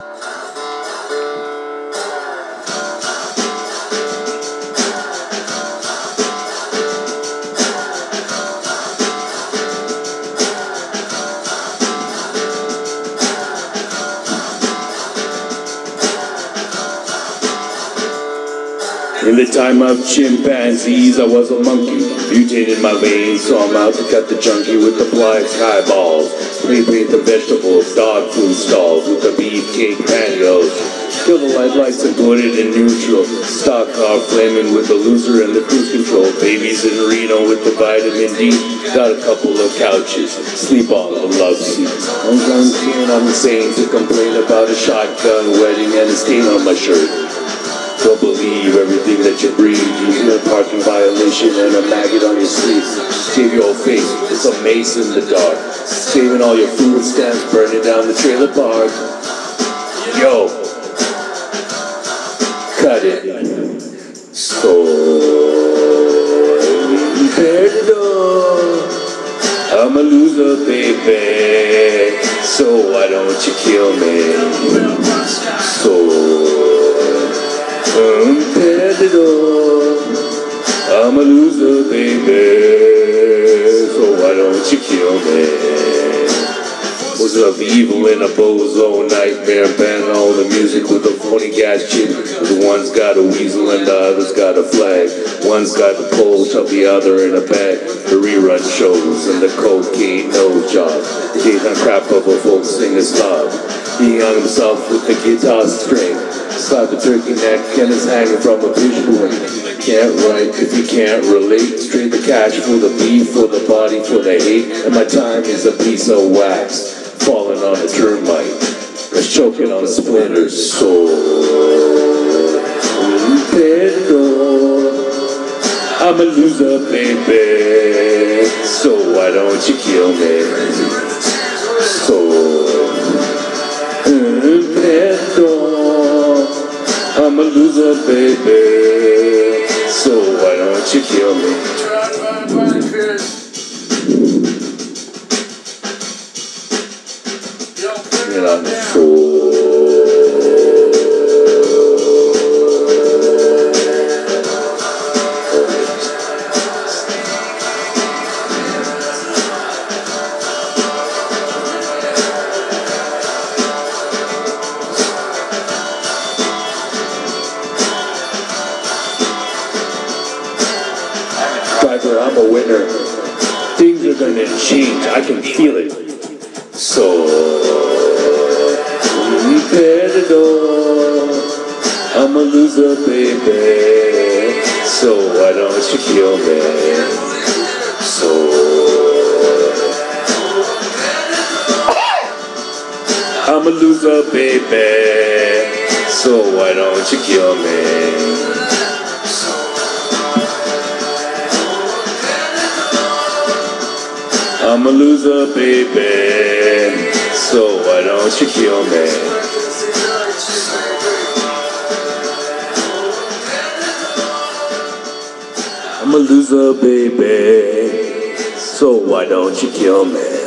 In the time of chimpanzees, I was a monkey. Mutated my veins, so I'm out to cut the junkie with the fly sky balls. Play paint the vegetables, dog food stalls pantyhose. Kill the light lights and put it in neutral. Stock car flaming with the loser and the cruise control. Babies in Reno with the vitamin D. Got a couple of couches, sleep on the love seat. I'm going I'm insane to complain about a shotgun wedding and a stain on my shirt. Don't believe everything that you breathe. Using a parking violation and a maggot on your sleeve. Shave your face, it's a mace in the dark. Saving all your food stamps, burning down the trailer park. Yo, cut it. So, perdón. I'm a loser, baby. So why don't you kill me? So. Mm, I'm. I'm a loser, baby. So why don't you kill me? Of evil in a bozo nightmare band all the music with a phony gas chick. The one's got a weasel and the other's got a flag. One's got the pole, shove the other in a bag. The rerun shows and the cocaine no job. The daytime crap of a folk singer's slob. He hung himself with the guitar string. Slap the turkey neck and it's hanging from a fish visual. Can't write if you can't relate. Straight the cash for the beef, for the body, for the hate. And my time is a piece of wax falling on a termite. That's choking on a splinter soul. I'm a loser, baby. So why don't you kill me? So, I'm a loser, baby. So why don't you kill me? Driver, I'm a winner. Things are gonna change. I can feel it. So, competitor. I'm a loser, baby. So why don't you kill me? So, I'm a loser, baby. So why don't you kill me? I'm a loser, baby. So why don't you kill me? A loser, baby. So why don't you kill me?